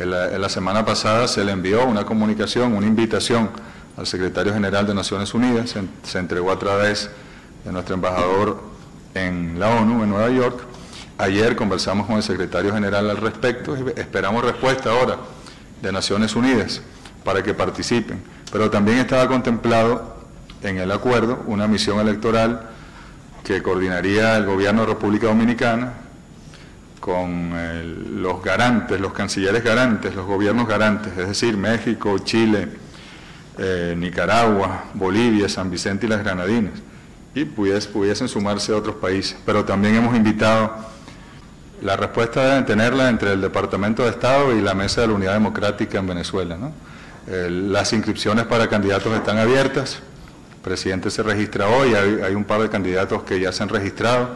En la, semana pasada se le envió una comunicación, una invitación al secretario general de Naciones Unidas, se, se entregó a través de nuestro embajador en la ONU, en Nueva York. Ayer conversamos con el secretario general al respecto y esperamos respuesta ahora de Naciones Unidas para que participen. Pero también estaba contemplado en el acuerdo una misión electoral que coordinaría el gobierno de República Dominicana con el- los garantes, los cancilleres garantes, los gobiernos garantes, es decir, México, Chile, eh, Nicaragua, Bolivia, San Vicente y las Granadinas, y pudies- pudiesen sumarse otros países. Pero también hemos invitado, la respuesta deben tenerla entre el Departamento de Estado y la Mesa de la Unidad Democrática en Venezuela. ¿no? Eh, las inscripciones para candidatos están abiertas, el presidente se registra hoy, hay un par de candidatos que ya se han registrado.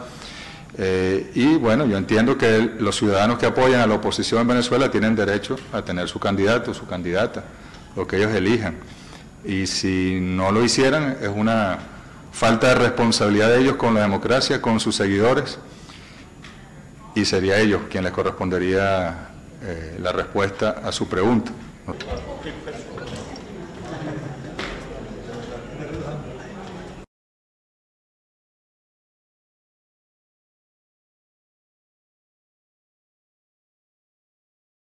Eh, y bueno, yo entiendo que los ciudadanos que apoyan a la oposición en Venezuela tienen derecho a tener su candidato, su candidata, lo que ellos elijan. Y si no lo hicieran, es una falta de responsabilidad de ellos con la democracia, con sus seguidores, y sería ellos quien les correspondería eh, la respuesta a su pregunta.